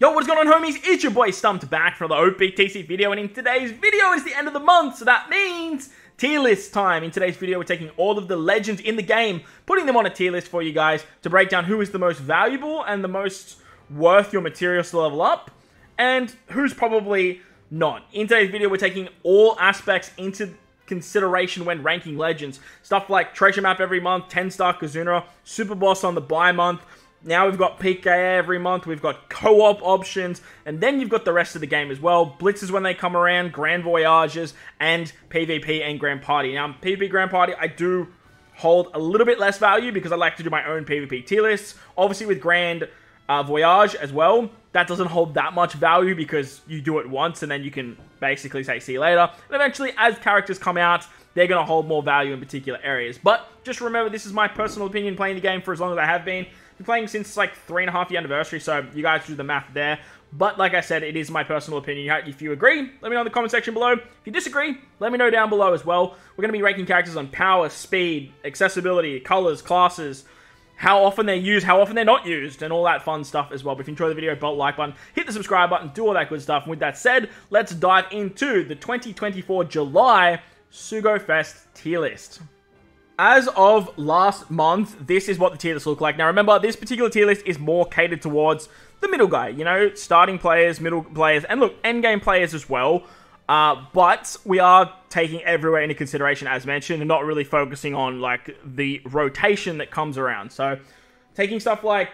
Yo, what's going on, homies? It's your boy Stump D back for the OPTC video, and in today's video is the end of the month, so that means tier list time. In today's video, we're taking all of the legends in the game, putting them on a tier list for you guys to break down who is the most valuable and the most worth your materials to level up, and who's probably not. In today's video, we're taking all aspects into consideration when ranking legends. Stuff like treasure map every month, 10 star Kizuna, super boss on the buy month, now we've got PK every month, we've got co-op options, and then you've got the rest of the game as well. Blitzes when they come around, Grand Voyages, and PvP and Grand Party. Now, PvP Grand Party, I do hold a little bit less value because I like to do my own PvP tier lists. Obviously with Grand uh, Voyage as well, that doesn't hold that much value because you do it once and then you can basically say see you later. And eventually, as characters come out, they're going to hold more value in particular areas. But just remember, this is my personal opinion playing the game for as long as I have been. Been playing since like three and a half year anniversary, so you guys do the math there. But like I said, it is my personal opinion. If you agree, let me know in the comment section below. If you disagree, let me know down below as well. We're going to be ranking characters on power, speed, accessibility, colors, classes, how often they're used, how often they're not used, and all that fun stuff as well. But if you enjoy the video, bolt like button, hit the subscribe button, do all that good stuff. And with that said, let's dive into the 2024 July Sugo Fest tier list. As of last month, this is what the tier list look like. Now remember, this particular tier list is more catered towards the middle guy, you know, starting players, middle players, and look, end game players as well. Uh, but we are taking everywhere into consideration, as mentioned, and not really focusing on like the rotation that comes around. So, taking stuff like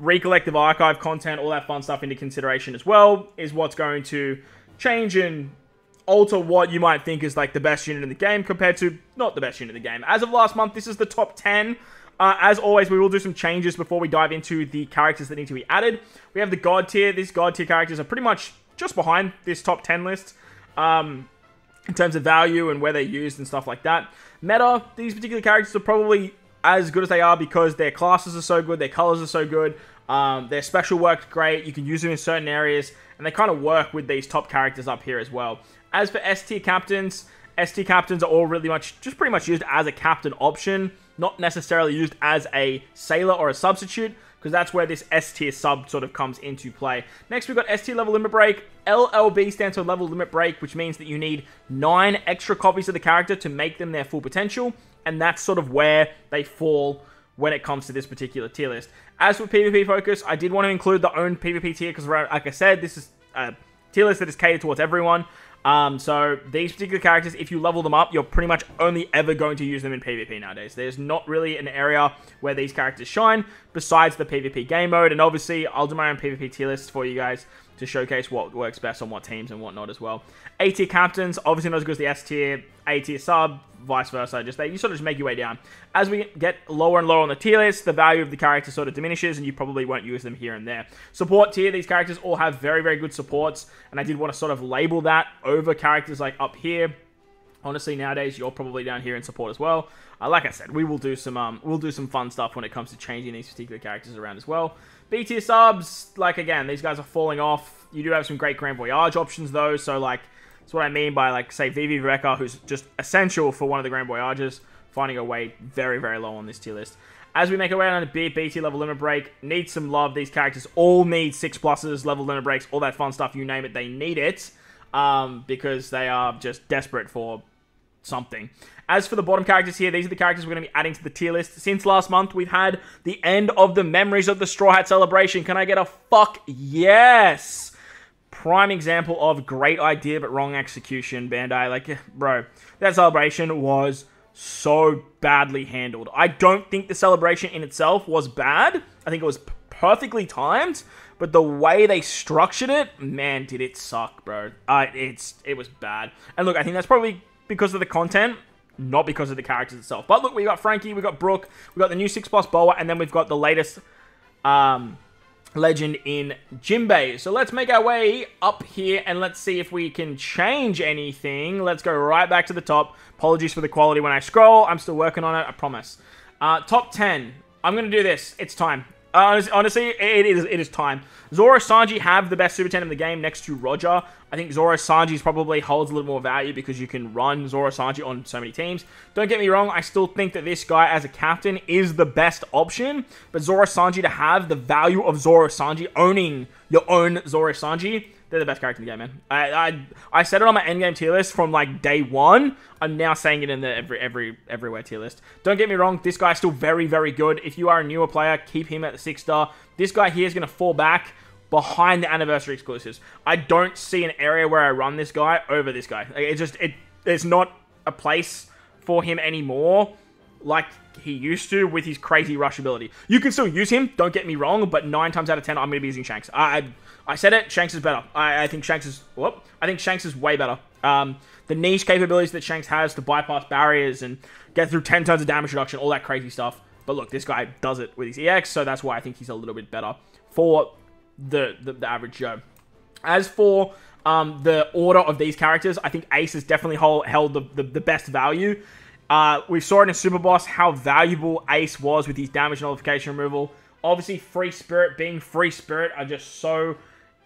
recollective archive content, all that fun stuff into consideration as well, is what's going to change and alter what you might think is like the best unit in the game compared to not the best unit in the game. As of last month, this is the top 10. Uh, as always, we will do some changes before we dive into the characters that need to be added. We have the God tier. These God tier characters are pretty much just behind this top 10 list um, in terms of value and where they're used and stuff like that. Meta, these particular characters are probably as good as they are because their classes are so good, their colors are so good, um, their special works great, you can use them in certain areas, and they kind of work with these top characters up here as well. As for ST captains, ST captains are all really much, just pretty much used as a captain option, not necessarily used as a sailor or a substitute, because that's where this S tier sub sort of comes into play. Next, we've got S tier level limit break. LLB stands for level limit break, which means that you need nine extra copies of the character to make them their full potential, and that's sort of where they fall when it comes to this particular tier list. As for PvP focus, I did want to include the own PvP tier because, like I said, this is a tier list that is catered towards everyone. Um, so these particular characters, if you level them up, you're pretty much only ever going to use them in PvP nowadays. There's not really an area where these characters shine besides the PvP game mode. And obviously, I'll do my own PvP tier list for you guys to showcase what works best on what teams and whatnot as well. A tier captains, obviously not as good as the S tier, A tier sub, vice versa. Just they, you sort of just make your way down. As we get lower and lower on the tier list, the value of the character sort of diminishes, and you probably won't use them here and there. Support tier, these characters all have very, very good supports, and I did want to sort of label that over characters like up here. Honestly, nowadays you're probably down here in support as well. Uh, like I said, we will do some um, we'll do some fun stuff when it comes to changing these particular characters around as well. B tier subs, like again, these guys are falling off. You do have some great Grand Voyage options though, so like that's what I mean by like say Vivi Rebecca, who's just essential for one of the Grand Voyages, finding a way very very low on this tier list. As we make our way on a B, BT level limit break, need some love. These characters all need six pluses, level limit breaks, all that fun stuff. You name it, they need it um, because they are just desperate for something. As for the bottom characters here, these are the characters we're going to be adding to the tier list. Since last month, we've had the end of the Memories of the Straw Hat celebration. Can I get a fuck yes? Prime example of great idea but wrong execution, Bandai. Like, bro, that celebration was so badly handled. I don't think the celebration in itself was bad. I think it was perfectly timed, but the way they structured it, man, did it suck, bro. Uh, it's it was bad. And look, I think that's probably because of the content, not because of the characters itself. But look, we got Frankie, we got Brooke, we got the new 6 plus Boa, and then we've got the latest um, legend in Jinbei. So let's make our way up here and let's see if we can change anything. Let's go right back to the top. Apologies for the quality when I scroll. I'm still working on it, I promise. Uh, top 10. I'm going to do this. It's time. Uh, honestly, it is it is time. Zoro Sanji have the best Super Tandem in the game next to Roger. I think Zoro Sanji probably holds a little more value because you can run Zoro Sanji on so many teams. Don't get me wrong, I still think that this guy as a captain is the best option, but Zoro Sanji to have the value of Zoro Sanji owning your own Zoro Sanji they're the best character in the game, man. I, I I said it on my endgame tier list from like day one. I'm now saying it in the every every everywhere tier list. Don't get me wrong, this guy's still very very good. If you are a newer player, keep him at the six star. This guy here is gonna fall back behind the anniversary exclusives. I don't see an area where I run this guy over this guy. It just it there's not a place for him anymore like he used to with his crazy rush ability. You can still use him, don't get me wrong, but nine times out of ten, I'm going to be using Shanks. I, I, said it, Shanks is better. I, I, think Shanks is, whoop, I think Shanks is way better. Um, the niche capabilities that Shanks has to bypass barriers and get through 10 turns of damage reduction, all that crazy stuff. But look, this guy does it with his EX, so that's why I think he's a little bit better for the, the, the average Joe. As for um, the order of these characters, I think Ace has definitely hold, held the, the, the best value. Uh, we saw in Super Boss how valuable Ace was with his damage nullification removal. Obviously, Free Spirit being Free Spirit are just so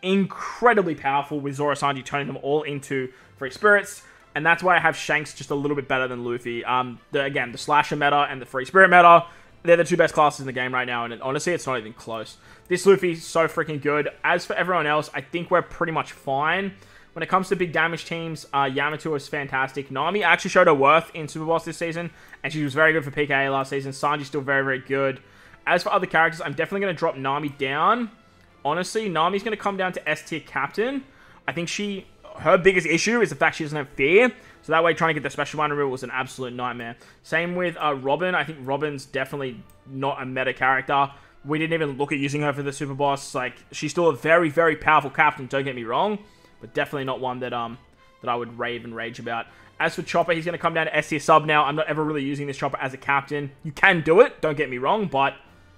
incredibly powerful with Zoro Sanji turning them all into Free Spirits. And that's why I have Shanks just a little bit better than Luffy. Um, the, again, the Slasher meta and the Free Spirit meta, they're the two best classes in the game right now. And honestly, it's not even close. This Luffy's so freaking good. As for everyone else, I think we're pretty much fine. When it comes to big damage teams, uh, Yamato is fantastic. Nami actually showed her worth in Super Boss this season, and she was very good for PKA last season. Sanji's still very, very good. As for other characters, I'm definitely going to drop Nami down. Honestly, Nami's going to come down to S tier captain. I think she, her biggest issue is the fact she doesn't have fear. So that way, trying to get the special mind removal was an absolute nightmare. Same with uh, Robin. I think Robin's definitely not a meta character. We didn't even look at using her for the Super Boss. Like, she's still a very, very powerful captain, don't get me wrong but definitely not one that um that I would rave and rage about. As for Chopper, he's going to come down to S tier sub now. I'm not ever really using this Chopper as a captain. You can do it, don't get me wrong, but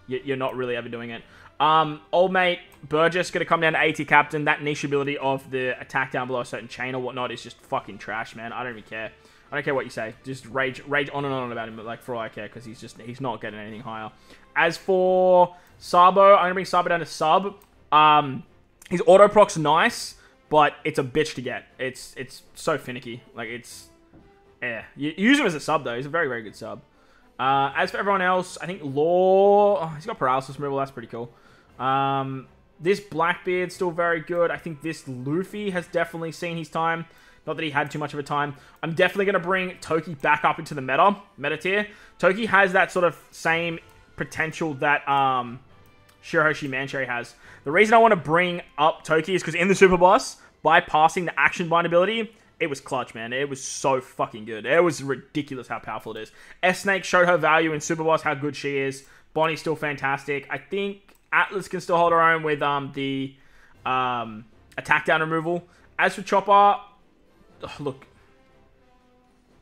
you're not really ever doing it. Um, old mate Burgess to come down to A tier captain. That niche ability of the attack down below a certain chain or whatnot is just fucking trash, man. I don't even care. I don't care what you say. Just rage, rage on and on about him, but like for all I care, because he's just he's not getting anything higher. As for Sabo, I'm gonna bring Sabo down to sub. Um, his auto proc's nice but it's a bitch to get. It's it's so finicky. Like it's yeah. You, use him as a sub though. He's a very very good sub. Uh, as for everyone else, I think Law. Oh, he's got paralysis removal. That's pretty cool. Um, this Blackbeard's still very good. I think this Luffy has definitely seen his time. Not that he had too much of a time. I'm definitely going to bring Toki back up into the meta, meta tier. Toki has that sort of same potential that um, Mancherry has. The reason I want to bring up Toki is because in the Super Boss, bypassing the action bind ability, it was clutch, man. It was so fucking good. It was ridiculous how powerful it is. S Snake showed her value in Super Boss, how good she is. Bonnie's still fantastic. I think Atlas can still hold her own with um the um attack down removal. As for Chopper, oh, look,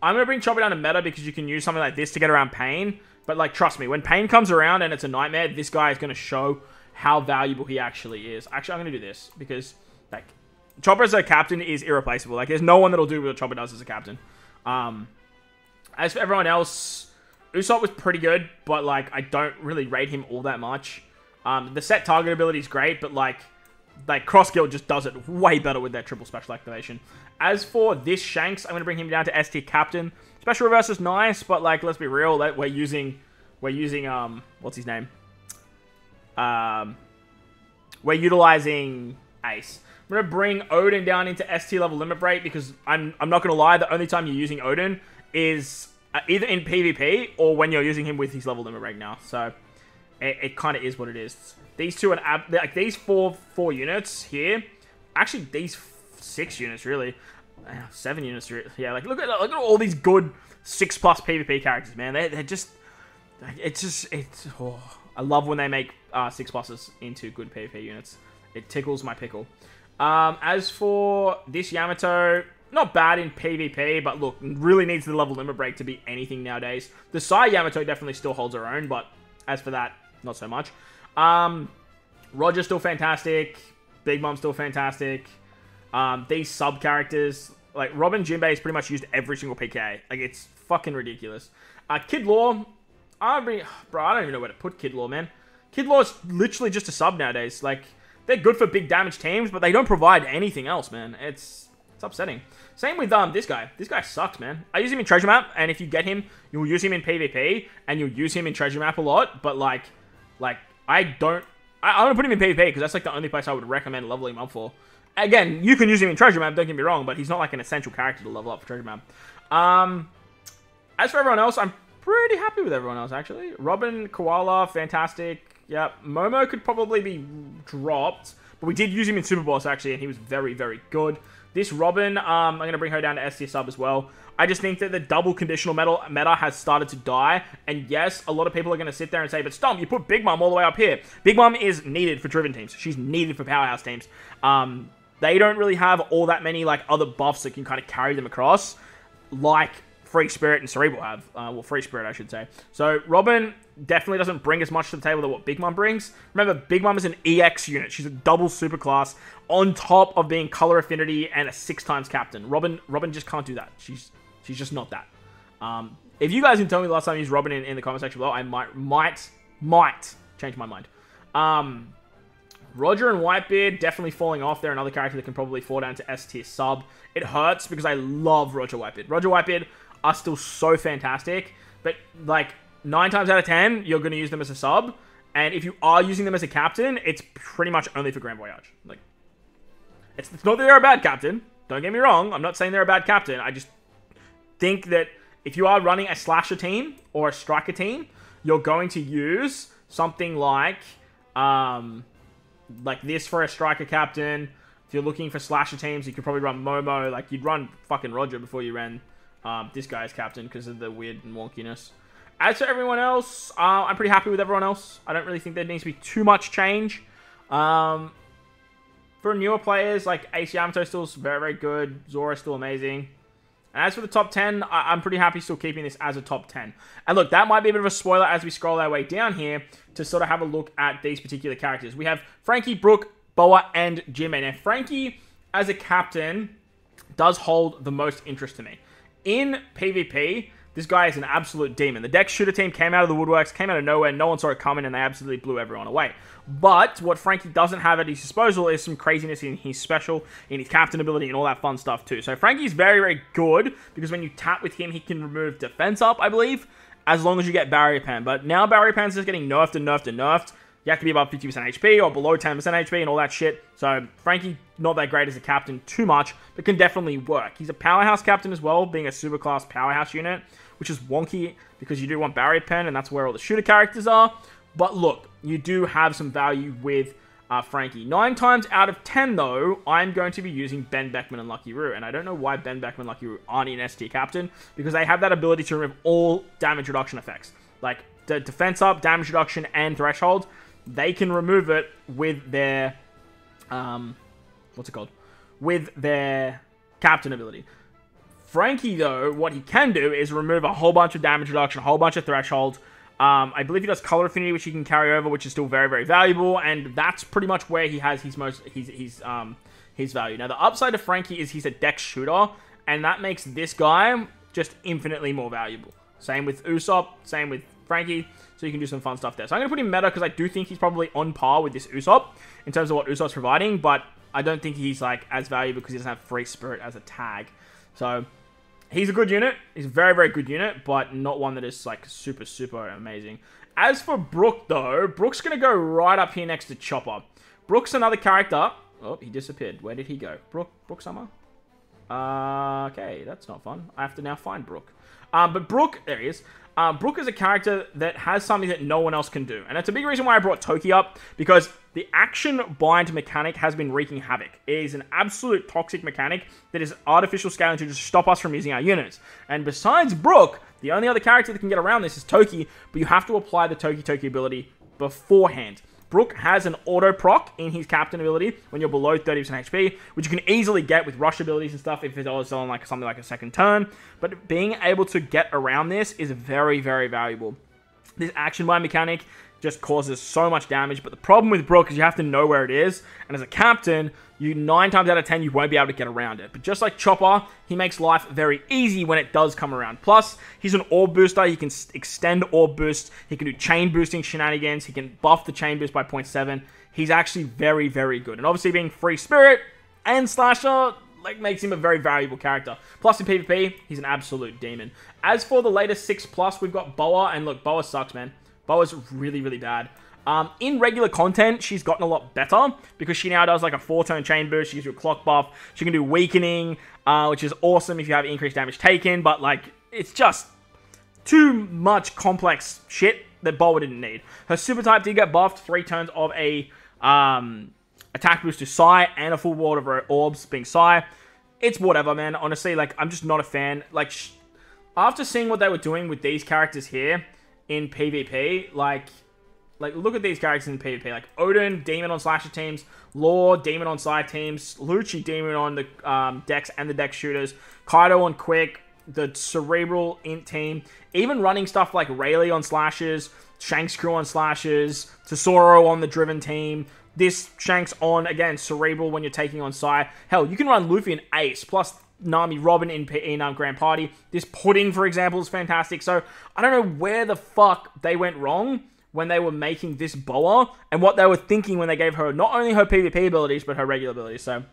I'm gonna bring Chopper down to meta because you can use something like this to get around Pain. But like, trust me, when Pain comes around and it's a nightmare, this guy is gonna show how valuable he actually is. Actually, I'm gonna do this because like Chopper as a captain is irreplaceable. Like, there's no one that'll do what Chopper does as a captain. Um, as for everyone else, Usopp was pretty good, but like, I don't really rate him all that much. Um, the set target ability is great, but like, like Cross Guild just does it way better with that triple special activation. As for this Shanks, I'm gonna bring him down to S tier captain. Special reverse is nice, but like, let's be real, that we're using, we're using um, what's his name? Um, we're utilizing Ace. I'm going to bring Odin down into ST level limit break because I'm, I'm not going to lie, the only time you're using Odin is uh, either in PvP or when you're using him with his level limit break now. So it, it kind of is what it is. These two, are like these four four units here, actually these six units really, uh, seven units. really. Yeah, like look at look at all these good six plus PvP characters, man. They they're just, it's just it's. Oh, I love when they make uh, six pluses into good PvP units. It tickles my pickle. Um, as for this Yamato, not bad in PvP, but look, really needs the level limit break to be anything nowadays. The Psy Yamato definitely still holds her own, but as for that, not so much. Um, Roger's still fantastic. Big Mom still fantastic. Um, these sub characters, like Robin Jinbei is pretty much used every single PK. Like, it's fucking ridiculous. Uh, Kid Law, I mean, bro, I don't even know where to put Kid Law, man. Kid Law is literally just a sub nowadays. Like, they're good for big damage teams, but they don't provide anything else, man. It's it's upsetting. Same with um this guy. This guy sucks, man. I use him in treasure map, and if you get him, you'll use him in PvP, and you'll use him in treasure map a lot. But like, like I don't. I, want to put him in PvP because that's like the only place I would recommend leveling him up for. Again, you can use him in treasure map. Don't get me wrong, but he's not like an essential character to level up for treasure map. Um, as for everyone else, I'm pretty happy with everyone else actually. Robin, Koala, fantastic. Yep, Momo could probably be dropped, but we did use him in Super Boss actually, and he was very, very good. This Robin, um, I'm going to bring her down to S tier sub as well. I just think that the double conditional metal meta has started to die. And yes, a lot of people are going to sit there and say, but Stump, you put Big Mom all the way up here. Big Mom is needed for driven teams. She's needed for powerhouse teams. Um, they don't really have all that many like other buffs that can kind of carry them across, like Free Spirit and Cerebral have. Uh, well, Free Spirit, I should say. So Robin definitely doesn't bring as much to the table that what Big Mom brings. Remember, Big Mom is an EX unit. She's a double super class on top of being color affinity and a six times captain. Robin Robin just can't do that. She's she's just not that. Um, if you guys can tell me the last time you used Robin in, in the comment section below, I might might might change my mind. Um, Roger and Whitebeard definitely falling off. They're another character that can probably fall down to S tier sub. It hurts because I love Roger Whitebeard. Roger Whitebeard are still so fantastic, but like nine times out of ten, you're going to use them as a sub. And if you are using them as a captain, it's pretty much only for Grand Voyage. Like, it's, it's not that they're a bad captain. Don't get me wrong. I'm not saying they're a bad captain. I just think that if you are running a slasher team or a striker team, you're going to use something like, um, like this for a striker captain. If you're looking for slasher teams, you could probably run Momo. Like you'd run fucking Roger before you ran um, this guy's captain because of the weird wonkiness. As for everyone else, uh, I'm pretty happy with everyone else. I don't really think there needs to be too much change. Um, for newer players, like AC Yamato still very, very good. Zoro still amazing. As for the top 10, I- am pretty happy still keeping this as a top 10. And look, that might be a bit of a spoiler as we scroll our way down here to sort of have a look at these particular characters. We have Frankie, Brook, Boa, and Jinbei. Now, Frankie, as a captain, does hold the most interest to me. In PvP, this guy is an absolute demon. The deck shooter team came out of the woodworks, came out of nowhere, no one saw it coming, and they absolutely blew everyone away. But what Frankie doesn't have at his disposal is some craziness in his special, in his captain ability, and all that fun stuff too. So Frankie's very, very good because when you tap with him, he can remove defense up, I believe, as long as you get barrier pen. But now barrier pen's just getting nerfed and nerfed and nerfed. You have to be above 50% HP or below 10% HP and all that shit. So Frankie, not that great as a captain too much, but can definitely work. He's a powerhouse captain as well, being a super class powerhouse unit which is wonky because you do want Barrier Pen, and that's where all the shooter characters are. But look, you do have some value with uh, Frankie. Nine times out of ten, though, I'm going to be using Ben Beckman and Lucky Roux. And I don't know why Ben Beckman and Lucky Roux aren't in S tier captain, because they have that ability to remove all damage reduction effects. Like the defense up, damage reduction, and threshold. They can remove it with their, um, what's it called? With their captain ability. Frankie, though, what he can do is remove a whole bunch of damage reduction, a whole bunch of thresholds. Um, I believe he does color affinity, which he can carry over, which is still very, very valuable, and that's pretty much where he has his most his his um his value. Now, the upside of Frankie is he's a dex shooter, and that makes this guy just infinitely more valuable. Same with Usopp, same with Frankie, so you can do some fun stuff there. So I'm to put him meta because I do think he's probably on par with this Usopp in terms of what Usopp's providing, but I don't think he's like as valuable because he doesn't have Free Spirit as a tag. So He's a good unit. He's a very, very good unit, but not one that is like super, super amazing. As for Brook, though, Brook's going to go right up here next to Chopper. Brook's another character. Oh, he disappeared. Where did he go? Brook, Brook Summer? Uh, okay, that's not fun. I have to now find Brook. Um, but Brook, there he is. Uh, Brook is a character that has something that no one else can do. And that's a big reason why I brought Toki up, because the action bind mechanic has been wreaking havoc. It is an absolute toxic mechanic that is artificial scaling to just stop us from using our units. And besides Brook, the only other character that can get around this is Toki, but you have to apply the Toki Toki ability beforehand. Brook has an auto proc in his captain ability when you're below 30% HP, which you can easily get with rush abilities and stuff if it's on like something like a second turn. But being able to get around this is very, very valuable. This action bind mechanic just causes so much damage. But the problem with Brook is you have to know where it is. And as a captain, you nine times out of ten, you won't be able to get around it. But just like Chopper, he makes life very easy when it does come around. Plus, he's an orb booster. He can extend orb boost. He can do chain boosting shenanigans. He can buff the chain boost by 0.7. He's actually very, very good. And obviously being free spirit and slasher, like makes him a very valuable character. Plus in PvP, he's an absolute demon. As for the latest 6 plus, we've got Boa, and look, Boa sucks, man. Boa's really, really bad. Um, in regular content, she's gotten a lot better because she now does like a four-turn chain boost. She gives you a clock buff. She can do weakening, uh, which is awesome if you have increased damage taken. But like, it's just too much complex shit that Boa didn't need. Her super type did get buffed three turns of a um, attack boost to Psy and a full ward of her orbs being Psy. It's whatever, man. Honestly, like I'm just not a fan. Like after seeing what they were doing with these characters here in PvP, like like, look at these characters in PvP. Like, Odin, Demon on Slasher teams. Law, Demon on side teams. Lucci, Demon on the um, Dex and the Dex shooters. Kaido on Quick. The Cerebral Int team. Even running stuff like Rayleigh on Slashes. Shanks Crew on Slashes. Tesoro on the Driven team. This Shanks on, again, Cerebral when you're taking on Psy. Hell, you can run Luffy and Ace, plus Nami Robin in, in um, Grand Party. This Pudding, for example, is fantastic. So, I don't know where the fuck they went wrong when they were making this Boa and what they were thinking when they gave her not only her PvP abilities but her regular abilities. So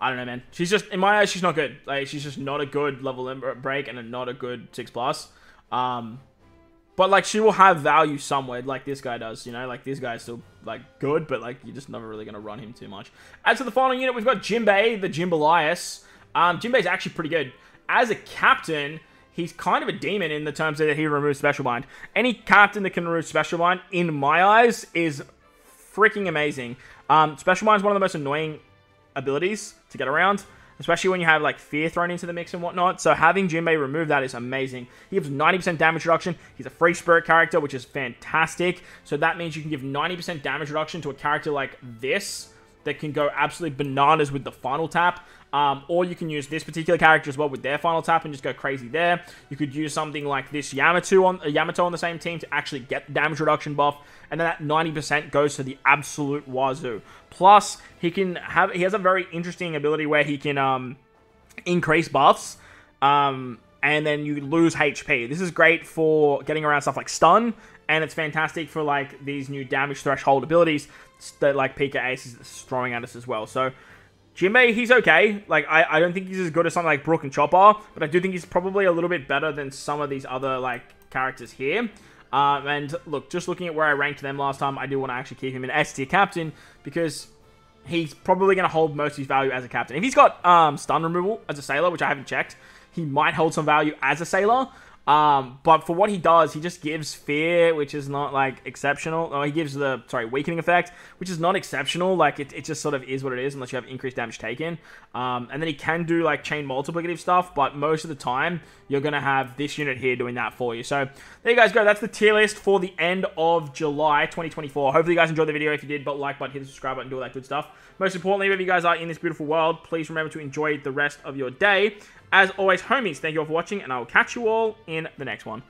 I don't know, man. She's just in my eyes, she's not good. Like she's just not a good level break and not a good six plus. Um, but like she will have value somewhere, like this guy does. You know, like this guy's still like good, but like you're just never really gonna run him too much. As for the final unit, we've got Jinbei, the Jimbalias. Um, Jinbei's actually pretty good as a captain he's kind of a demon in the terms that he removes Special Bind. Any captain that can remove Special Bind, in my eyes, is freaking amazing. Um, Special Bind is one of the most annoying abilities to get around, especially when you have like Fear thrown into the mix and whatnot. So having Jinbei remove that is amazing. He gives 90% damage reduction. He's a free spirit character, which is fantastic. So that means you can give 90% damage reduction to a character like this that can go absolutely bananas with the final tap. Um, or you can use this particular character as well with their final tap and just go crazy there. You could use something like this Yamato on, uh, Yamato on the same team to actually get damage reduction buff. And then that 90% goes to the absolute wazoo. Plus, he can have he has a very interesting ability where he can um, increase buffs. Um, and then you lose HP. This is great for getting around stuff like stun, and it's fantastic for like these new damage threshold abilities that like Pika Ace is throwing at us as well. So Jinbei, he's okay. Like, I, I don't think he's as good as something like Brook and Chopper, but I do think he's probably a little bit better than some of these other, like, characters here. Um, and look, just looking at where I ranked them last time, I do want to actually keep him an S tier captain because he's probably going to hold most of his value as a captain. If he's got um, stun removal as a sailor, which I haven't checked, he might hold some value as a sailor. Um, but for what he does, he just gives fear, which is not like exceptional. Oh, he gives the sorry weakening effect, which is not exceptional. Like it, it just sort of is what it is, unless you have increased damage taken. Um, and then he can do like chain multiplicative stuff, but most of the time you're gonna have this unit here doing that for you. So there you guys go. That's the tier list for the end of July 2024. Hopefully you guys enjoyed the video. If you did, but like button, hit the subscribe button, do all that good stuff. Most importantly, if you guys are in this beautiful world, please remember to enjoy the rest of your day. As always, homies, thank you all for watching, and I will catch you all in the next one.